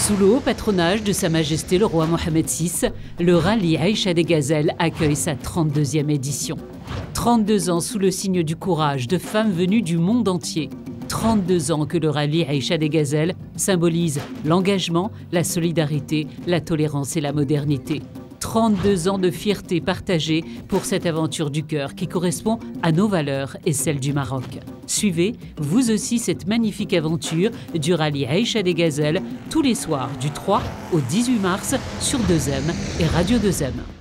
Sous le haut patronage de Sa Majesté le roi Mohamed VI, le rallye Aïcha des Gazelles accueille sa 32e édition. 32 ans sous le signe du courage de femmes venues du monde entier. 32 ans que le rallye Aïcha des Gazelles symbolise l'engagement, la solidarité, la tolérance et la modernité. 32 ans de fierté partagée pour cette aventure du cœur qui correspond à nos valeurs et celles du Maroc. Suivez, vous aussi, cette magnifique aventure du rallye Aïcha des Gazelles tous les soirs du 3 au 18 mars sur 2M et Radio 2M.